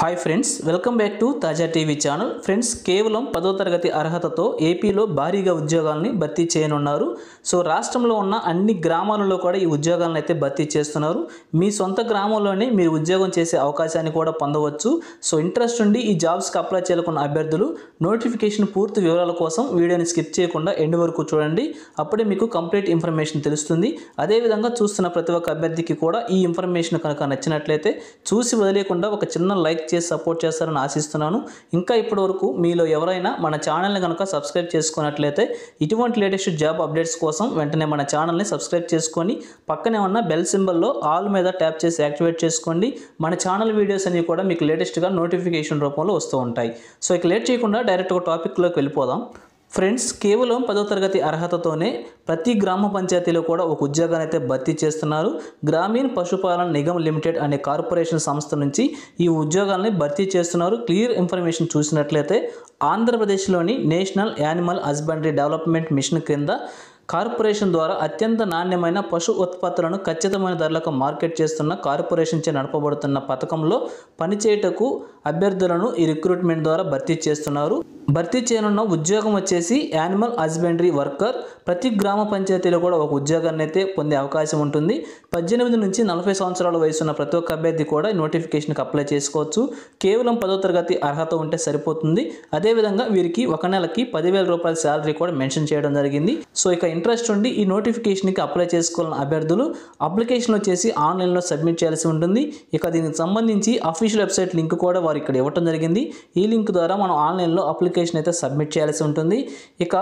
Hi friends welcome back to Taaza TV channel friends కేవలం పదో తరగతి అర్హతతో ఏపీలో భారీగా ఉద్యోగాలని భర్తీ చేయనున్నారు. సో రాష్ట్రంలో ఉన్న అన్ని గ్రామాలలో కూడా ఈ ఉద్యోగాలను అయితే భర్తీ చేస్తున్నారు. మీ సొంత గ్రామంలోనే మీరు ఉద్యోగం చేసే అవకాశాన్ని కూడా పొందవచ్చు. సో ఇంట్రెస్ట్ ఉండి ఈ జాబ్స్కి అప్లై చేయాలనుకున్న అభ్యర్థులు నోటిఫికేషన్ పూర్తి వివరాల కోసం వీడియోని స్కిప్ చేయకుండా ఎండ్ వరకు చూడండి. అప్పుడే మీకు కంప్లీట్ ఇన్ఫర్మేషన్ తెలుస్తుంది. అదేవిధంగా చూస్తున్న ప్రతి ఒక్క అభ్యర్థికి కూడా ఈ ఇన్ఫర్మేషన్ కనుక నచ్చినట్లయితే చూసి వదిలేకుండా ఒక చిన్న లైక్ చేసి సపోర్ట్ చేస్తారని ఆశిస్తున్నాను. ఇంకా ఇప్పటి వరకు మీలో ఎవరైనా మన ఛానల్ని కనుక సబ్స్క్రైబ్ చేసుకున్నట్లయితే ఇటువంటి లేటెస్ట్ జాబ్ అప్డేట్స్ కోసం వెంటనే మన ఛానల్ని సబ్స్క్రైబ్ చేసుకొని పక్కనే ఉన్న బెల్ సింబల్లో ఆల్ మీద ట్యాప్ చేసి యాక్టివేట్ చేసుకోండి. మన ఛానల్ వీడియోస్ అన్నీ కూడా మీకు లేటెస్ట్గా నోటిఫికేషన్ రూపంలో వస్తూ ఉంటాయి. సో ఇక లేట్ చేయకుండా డైరెక్ట్గా టాపిక్లోకి వెళ్ళిపోదాం. ఫ్రెండ్స్ కేవలం పదో తరగతి అర్హతతోనే ప్రతి గ్రామ పంచాయతీలో కూడా ఒక ఉద్యోగాన్ని అయితే భర్తీ చేస్తున్నారు. గ్రామీణ పశుపాలన నిగమ్ లిమిటెడ్ అనే కార్పొరేషన్ సంస్థ నుంచి ఈ ఉద్యోగాల్ని భర్తీ చేస్తున్నారు. క్లియర్ ఇన్ఫర్మేషన్ చూసినట్లయితే ఆంధ్రప్రదేశ్లోని national animal husbandry development mission క్రింద కార్పొరేషన్ ద్వారా అత్యంత నాణ్యమైన పశు ఉత్పత్తులను ఖచ్చితమైన ధరలకు మార్కెట్ చేస్తున్న కార్పొరేషన్ చే నడపబడుతున్న పథకంలో పనిచేయటకు అభ్యర్థులను ఈ రిక్రూట్మెంట్ ద్వారా భర్తీ చేస్తున్నారు. భర్తీ చేయనున్న ఉద్యోగం వచ్చేసి యానిమల్ హస్బెండరీ వర్కర్. ప్రతి గ్రామ పంచాయతీలో కూడా ఒక ఉద్యోగాన్ని అయితే పొందే అవకాశం ఉంటుంది. పద్దెనిమిది నుంచి నలభై సంవత్సరాల వయసు ఉన్న ప్రతి ఒక్క అభ్యర్థి కూడా నోటిఫికేషన్కి అప్లై చేసుకోవచ్చు. కేవలం పదో తరగతి అర్హత ఉంటే సరిపోతుంది. అదేవిధంగా వీరికి ఒక నెలకి పదివేల రూపాయల శాలరీ కూడా మెన్షన్ చేయడం జరిగింది. సో ఇక ఇంట్రెస్ట్ ఉండి ఈ నోటిఫికేషన్కి అప్లై చేసుకోవాలని అభ్యర్థులు అప్లికేషన్ వచ్చేసి ఆన్లైన్లో సబ్మిట్ చేయాల్సి ఉంటుంది. ఇక దీనికి సంబంధించి అఫీషియల్ వెబ్సైట్ లింక్ కూడా వారు ఇక్కడ ఇవ్వడం జరిగింది. ఈ లింక్ ద్వారా మనం ఆన్లైన్లో అప్లికేషన్ అయితే సబ్మిట్ చేయాల్సి ఉంటుంది. ఇక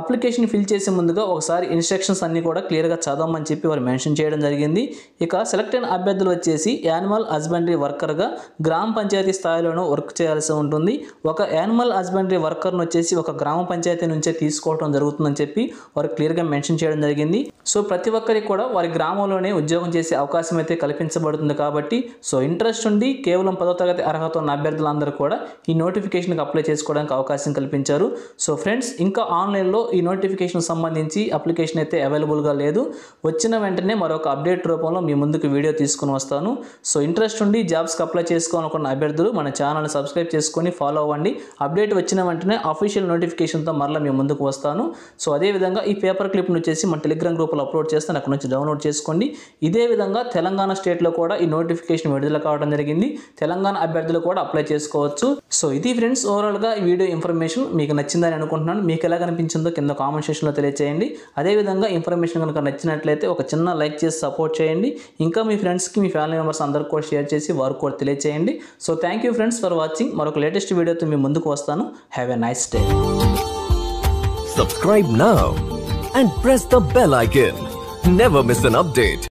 అప్లికేషన్ ఫిల్ చేసే ముందుగా ఒకసారి ఇన్స్ట్రక్షన్స్ అన్నీ కూడా క్లియర్గా చదవమని చెప్పి వారు మెన్షన్ చేయడం జరిగింది. ఇక సెలెక్ట్ అయిన అభ్యర్థులు వచ్చేసి యానిమల్ హస్బెండరీ వర్కర్గా గ్రామ పంచాయతీ స్థాయిలోనూ వర్క్ చేయాల్సి ఉంటుంది. ఒక యానిమల్ హస్బెండరీ వర్కర్ను వచ్చేసి ఒక గ్రామ పంచాయతీ నుంచే తీసుకోవడం జరుగుతుందని చెప్పి వారు క్లియర్గా మెన్షన్ చేయడం జరిగింది. సో ప్రతి ఒక్కరికి కూడా వారి గ్రామంలోనే ఉద్యోగం చేసే అవకాశం అయితే కల్పించబడుతుంది కాబట్టి సో ఇంట్రెస్ట్ ఉండి కేవలం పదో తరగతి అర్హత ఉన్న అభ్యర్థులందరూ కూడా ఈ నోటిఫికేషన్కి అప్లై చేసుకోవడానికి అవకాశం కల్పించారు. సో ఫ్రెండ్స్ ఇంకా ఆన్లైన్లో ఈ నోటిఫికేషన్ సంబంధించి అప్లికేషన్ అయితే అవైలబుల్గా లేదు. వచ్చిన వెంటనే మరొక అప్డేట్ రూపంలో మీ ముందుకు వీడియో తీసుకుని వస్తాను. సో ఇంట్రెస్ట్ ఉండి జాబ్స్కి అప్లై చేసుకోవాలనుకున్న అభ్యర్థులు మన ఛానల్ని సబ్స్క్రైబ్ చేసుకొని ఫాలో అవ్వండి. అప్డేట్ వచ్చిన వెంటనే అఫీషియల్ నోటిఫికేషన్తో మరలా మీ ముందుకు వస్తాను. సో అదేవిధంగా ఈ పేపర్ క్లిప్ను వచ్చేసి మన టెలిగ్రామ్ గ్రూప్లో అప్లోడ్ చేస్తాను అక్కడ నుంచి డౌన్లోడ్ చేసుకోండి. ఇదే విధంగా తెలంగాణ స్టేట్లో కూడా ఈ నోటిఫికేషన్ విడుదల కావడం జరిగింది. తెలంగాణ అభ్యర్థులు కూడా అప్లై చేసుకోవచ్చు. సో ఇది ఫ్రెండ్స్ ఓవరాల్గా ఈ వీడియో ఇన్ఫర్మేషన్ మీకు నచ్చిందని అనుకుంటున్నాను. మీకు ఎలా కనిపించిందో కింద కామెంట్ సెక్షన్లో తెలియచేయండి. అదేవిధంగా ఇన్ఫర్మేషన్ కనుక నచ్చినట్లయితే ఒక చిన్న లైక్ చేసి సపోర్ట్ చేయండి. ఇంకా మీ ఫ్రెండ్స్కి మీ ఫ్యామిలీ మెంబర్స్ అందరికీ కూడా షేర్ చేసి వారు కూడా తెలియచేయండి. So thank you friends for watching మరొక లేటెస్ట్ వీడియోతో మీ ముందుకు వస్తాను. Have a nice day Subscribe now and press the bell icon. Never miss an update.